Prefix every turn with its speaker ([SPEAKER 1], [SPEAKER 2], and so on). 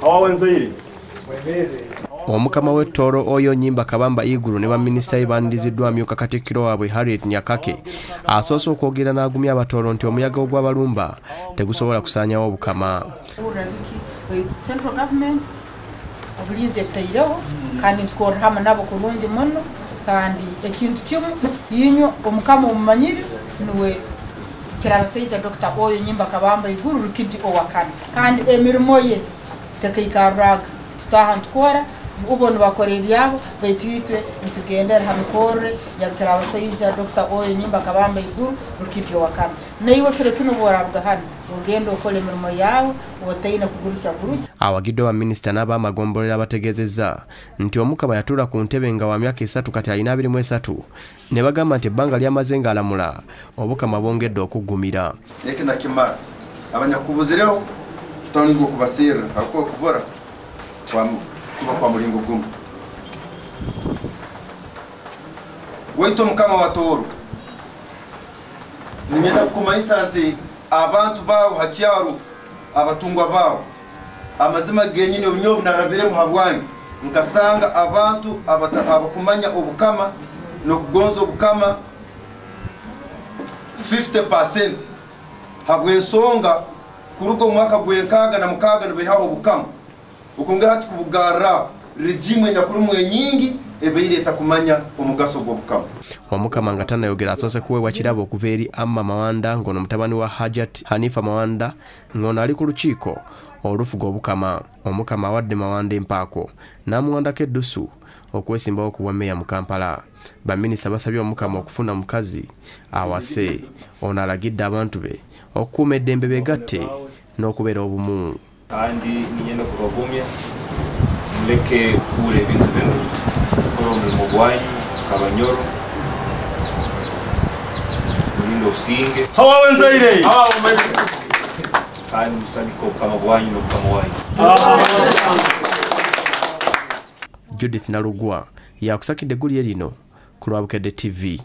[SPEAKER 1] hawawenzaire
[SPEAKER 2] omukama w'ettoolo oyo nyimba kabamba igulu ne baminisita be baniriziddwa amyuka katikkiro waabwe harriet nyakake asoose okwogera n'agumya abatoolo nti omuyaga ogw'abalumba tegusobola kusaanyawo obukama.
[SPEAKER 3] Central government obulinzi ebutaireho kandi nitukorera hamwe nabo kurungi muno kandi ekintu kimu inywe omukama omumanyire niwe kirabasaija dr. Oyo nyimba kabamba iguru rukidi owakana. Kandi emirimo ye tekaikaruraga tutaha ntukora ubo nibakora ebyabo baitu itwe nitugendera ha mikorere ya kirabasaija dr oyo nyimba kabamba iguru rukibyo owakana naiwe kiro kino bworaruga hano ogenda okola emirimo yawe otaine kugurukya gurukya
[SPEAKER 2] awagidde baminisita n'abamagombolera abategezeza nti omukama yatuula ku ntebe nga wa myaka esatu kati alina abiri mu esatu. Ne bagamba nti ebbanga lyamaze ng'alamula obukama bwongedde okuggumira
[SPEAKER 4] eki nakimara kutokana niko kubasira hakuwa kubora kwa kuba kwa mlingo gumu wito mukama watoro nimenda kukumaisa nti abantu bawo hakyaru abatungwa bawo amazima genyine obunyo obunarabiremu habwange nkasanga abantu abakumanya obukama nokugonza obukama 50 habwensonga kuruga mwaka gwenkaga na mukaga nibaihaho haho bukama hati kubugara regimu enyakuru mwenyingi ebeireeta kumanya omugaso gw'obukama
[SPEAKER 2] omukama nga tanayogera asoose kuweebwa kirabo okuva eri amma mawanda ng'ono mutabani wa hajat hanifa mawanda ng'ono ali ku lukiiko olufuga obukama. Omukama awadde mawanda empaako n'amuwandako eddusu okwesimbawo ku bwa meeya mu kampala. Baminisita basabye omukama okufuna mukazi awase ono alagidde abantu be okukuuma eddembe begatte n'okubeera obumu.
[SPEAKER 5] Kandi ninyenda kubagumya muleke kubura ebintu bino kukora omulimo gwanyu kabanyoro mulinde obusinge
[SPEAKER 1] hawawenzaire
[SPEAKER 5] kandi musagike obukama bwanyu n'obukama wanyu
[SPEAKER 2] judith nalugwa yakusakidde eggulye lino ku lwabukedde tv